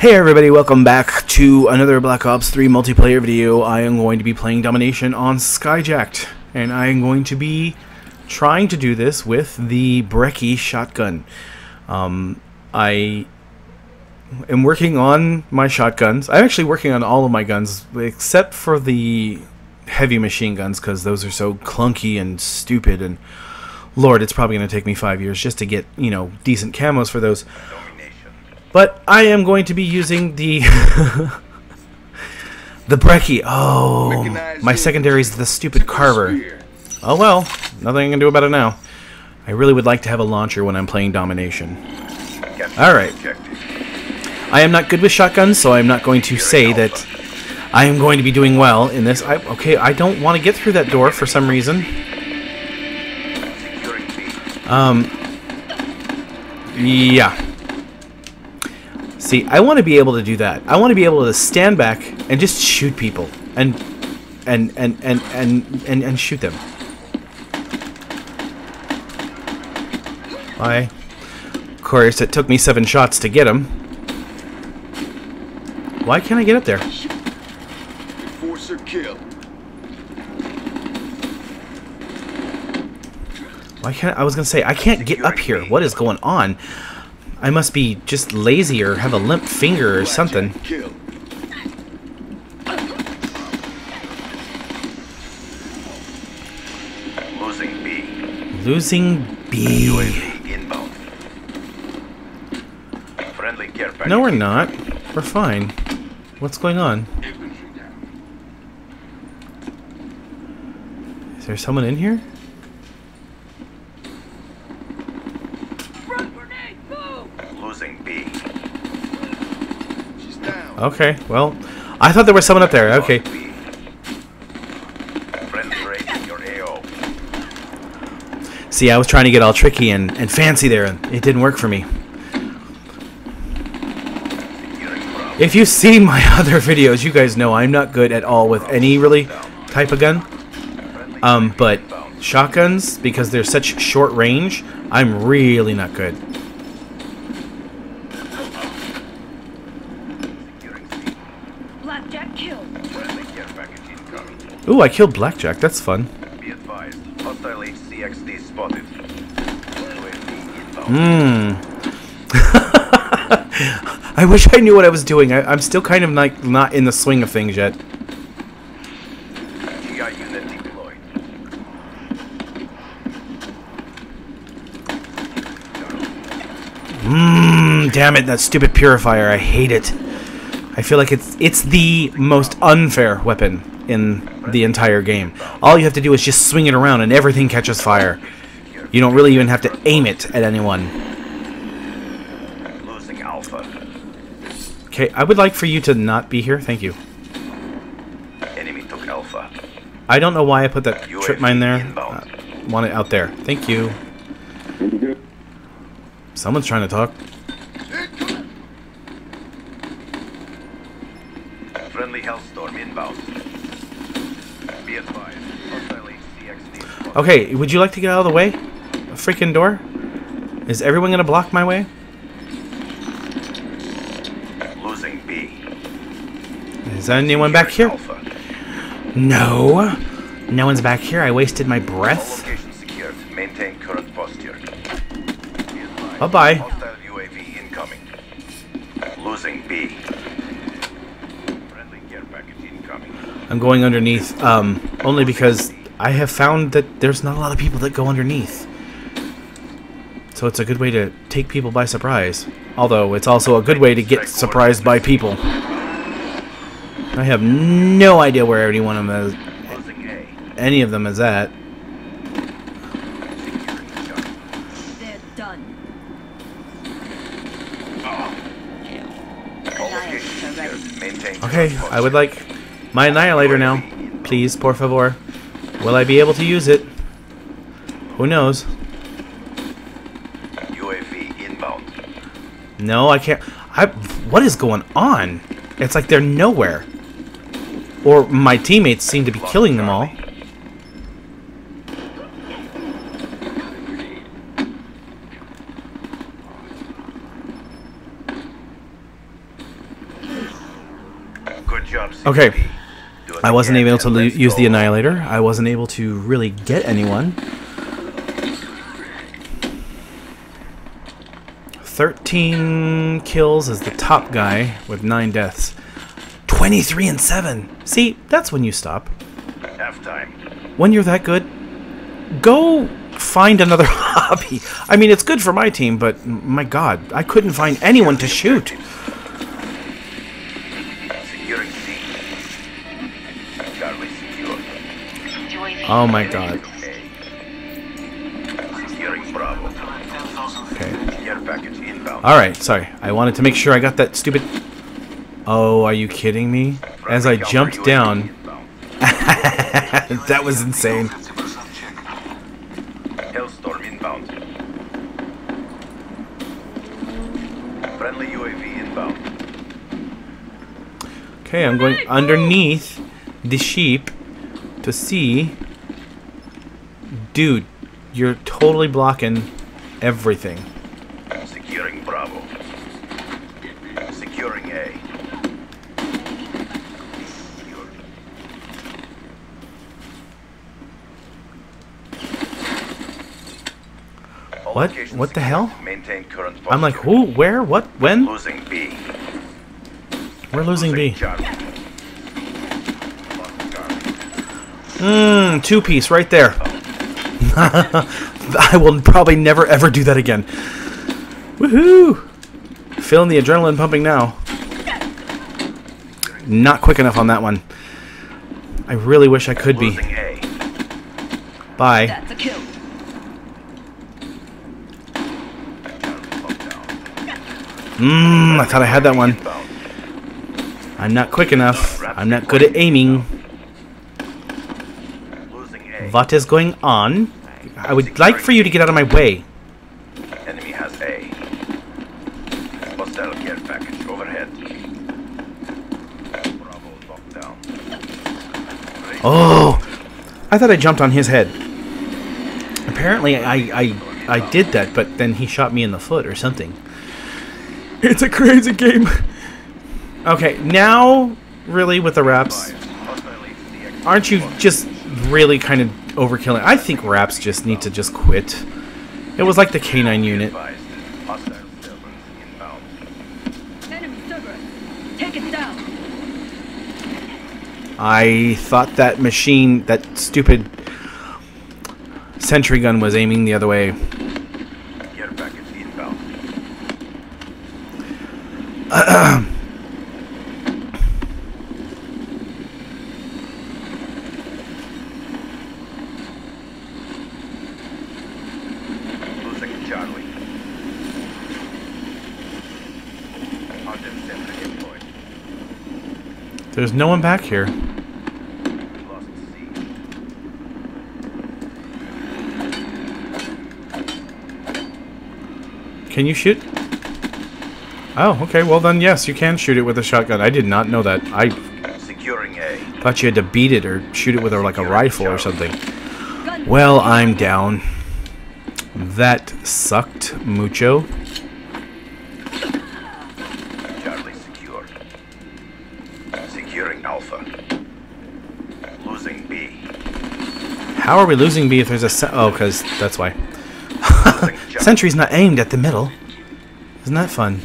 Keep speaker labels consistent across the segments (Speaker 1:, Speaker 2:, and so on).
Speaker 1: Hey everybody, welcome back to another Black Ops 3 multiplayer video. I am going to be playing Domination on Skyjacked, and I am going to be trying to do this with the Brecci shotgun. Um, I am working on my shotguns. I'm actually working on all of my guns, except for the heavy machine guns, because those are so clunky and stupid, and Lord, it's probably going to take me five years just to get, you know, decent camos for those. But I am going to be using the the Brecci. Oh, my secondary is the stupid Carver. Oh well, nothing I can do about it now. I really would like to have a launcher when I'm playing Domination. Alright. I am not good with shotguns, so I'm not going to say that I am going to be doing well in this. I, okay, I don't want to get through that door for some reason. Um, yeah. See, I want to be able to do that. I want to be able to stand back and just shoot people and and and and and and, and shoot them. Why? Of course, it took me seven shots to get him. Why can't I get up there?
Speaker 2: Force or kill.
Speaker 1: Why can't I was gonna say I can't get up here. What is going on? I must be just lazy or have a limp finger or something.
Speaker 3: Losing B.
Speaker 1: Losing B.
Speaker 3: UAV inbound. Friendly care package.
Speaker 1: No, we're not. We're fine. What's going on? Is there someone in here?
Speaker 3: Losing B.
Speaker 2: She's down.
Speaker 1: Okay, well, I thought there was someone up there. Okay.
Speaker 3: Lost B. Friendly raiding your AO.
Speaker 1: See, I was trying to get all tricky and, and fancy there, and it didn't work for me. If you see my other videos, you guys know I'm not good at all with any really type of gun. Um, but shotguns, because they're such short range, I'm really not good.
Speaker 3: Securing C.
Speaker 4: Blackjack killed.
Speaker 3: Friendly care package incoming.
Speaker 1: Ooh, I killed Blackjack. That's fun.
Speaker 3: Be advised. Hostile HCXD spotted.
Speaker 1: Hmm. I wish I knew what I was doing. I, I'm still kind of like not in the swing of things yet.
Speaker 3: GI unit deployed.
Speaker 1: Mmm, damn it, that stupid purifier. I hate it. I feel like it's it's the most unfair weapon in the entire game. All you have to do is just swing it around and everything catches fire. You don't really even have to aim it at anyone.
Speaker 3: Losing Alpha.
Speaker 1: Okay, I would like for you to not be here. Thank you.
Speaker 3: Enemy took Alpha.
Speaker 1: I don't know why I put that trip mine there. Uh, want it out there. Thank you. Someone's trying to talk.
Speaker 3: Friendly Hellstorm inbound. Be advised. Hostile HCXD spotted.
Speaker 1: Okay, would you like to get out of the way? A freaking door? Is everyone gonna block my way?
Speaker 3: Losing B.
Speaker 1: Is anyone back here?
Speaker 3: Alpha.
Speaker 1: No. No one's back here. I wasted my breath.
Speaker 3: locations secured. Maintain current posture.
Speaker 1: Bye-bye.
Speaker 3: Hostile UAV incoming. Losing B. Friendly care package incoming.
Speaker 1: I'm going underneath, um, only because I have found that there's not a lot of people that go underneath. So it's a good way to take people by surprise. Although it's also a good way to get surprised by people. I have no idea where any one of them is, any of them is at.
Speaker 4: They're done.
Speaker 3: All locations secured. Maintain
Speaker 1: Okay, I would like my annihilator now. Please, por favor. Will I be able to use it? Who knows?
Speaker 3: UAV inbound.
Speaker 1: No, I can't. I. What is going on? It's like they're nowhere. Or my teammates seem to be killing them all. Okay,
Speaker 3: Do it
Speaker 1: I wasn't able to
Speaker 3: and
Speaker 1: lo-
Speaker 3: let's
Speaker 1: use the. Annihilator. I wasn't able to really get anyone. 13 kills as the top guy with 9 deaths. 23 and 7. See, that's when you stop.
Speaker 3: Halftime.
Speaker 1: When you're that good, go find another hobby. I mean, it's good for my team, but my god, I couldn't find anyone to shoot. Oh my god.
Speaker 3: A. Securing Bravo.
Speaker 1: Okay.
Speaker 3: Care package inbound.
Speaker 1: Alright, sorry. I wanted to make sure I got that stupid... Oh, are you kidding me? As I jumped down... That was insane.
Speaker 3: Hellstorm inbound. Friendly UAV inbound.
Speaker 1: Okay, I'm going underneath the sheep to see... Dude, you're totally blocking everything.
Speaker 3: Securing Bravo. Securing A.
Speaker 1: What? What the hell?
Speaker 3: Maintain current
Speaker 1: I'm like, who? Where? What? When?
Speaker 3: Losing B.
Speaker 1: We're losing B.
Speaker 3: Lost Charlie.
Speaker 1: Mmm, two piece right there. I will probably never ever do that again. Woohoo! Feeling the adrenaline pumping now. Not quick enough on that one. I really wish I could be. Bye.
Speaker 4: That's a kill.
Speaker 3: Charlie locked down.
Speaker 1: Mmm, I thought I had that one. I'm not quick enough. I'm not good at aiming. What is going on? I would like for you to get out of my way.
Speaker 3: Enemy has A. Hostile care package overhead. Bravo locked down.
Speaker 1: Oh, I thought I jumped on his head. Apparently, I, I, I did that, but then he shot me in the foot or something. It's a crazy game. Okay, now, really, with the
Speaker 3: raps,
Speaker 1: aren't you just really kind of overkilling? I think Raps just need to just quit. It was like the K9 unit. I thought that machine, that stupid sentry gun was aiming the other way.
Speaker 3: Care package inbound. Losing Charlie. Hunter center deployed.
Speaker 1: There's no one back here. Can you shoot? Oh, okay. Well then, yes, you can shoot it with a shotgun. I did not know that. I thought you had to beat it or shoot it with a, like a rifle or something. Well, I'm down. That sucked mucho.
Speaker 3: Securing Alpha. Losing B.
Speaker 1: How are we losing B if there's a oh, because that's why.
Speaker 3: Losing
Speaker 1: Sentry's not aimed at the middle. Isn't that fun?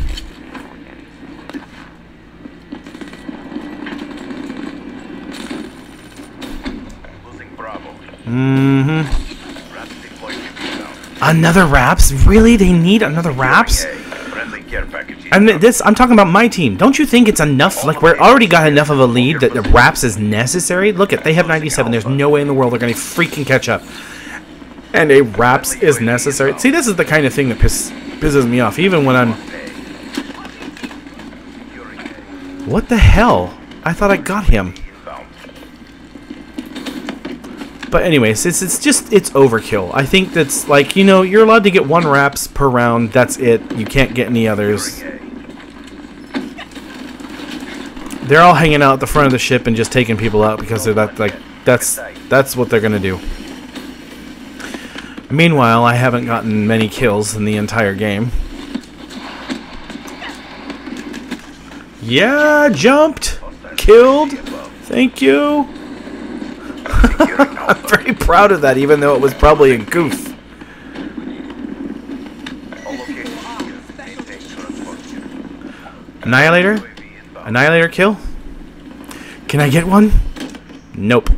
Speaker 3: Losing Bravo.
Speaker 1: Mm-hmm.
Speaker 3: Rats deployed inbound.
Speaker 1: Another raps? Really? They need another
Speaker 3: raps?
Speaker 1: And this, I'm talking about my team. Don't you think it's enough? Like, we're already got enough of a lead that the raps is necessary? Look at, they have 97. There's no way in the world they're going to freaking catch up. And a raps is necessary. See, this is the kind of thing that piss, pisses me off, even when I'm... What the hell? I thought I got him. But anyways, it's, it's just, it's overkill. I think that's, like, you know, you're allowed to get one raps per round. That's it. You can't get any others.
Speaker 3: Securing A.
Speaker 1: They're all hanging out at the front of the ship and just taking people out because they're that like that's that's what they're gonna do. Meanwhile, I haven't gotten many kills in the entire game. Yeah, jumped, killed. Thank you. I'm very proud of that, even though it was probably a goof. Annihilator?
Speaker 3: UAV inbound.
Speaker 1: Annihilator kill? Can I get one? Nope.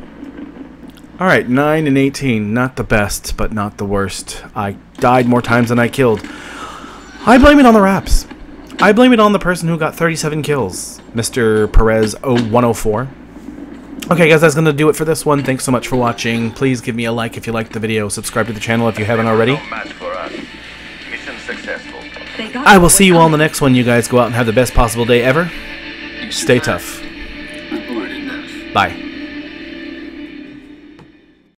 Speaker 1: Alright, 9 and 18. Not the best, but not the worst. I died more times than I killed. I blame it on the raps. I blame it on the person who got 37 kills. Mr. Perez 0104. Okay guys, that's going to do it for this one. Thanks so much for watching. Please give me a like if you liked the video. Subscribe to the channel if you haven't already.
Speaker 3: Match for us. Mission successful.
Speaker 4: They got
Speaker 1: I will see you all in the next one. You guys go out and have the best possible day ever. Stay Tuff.
Speaker 2: I've already enough.
Speaker 1: Bye.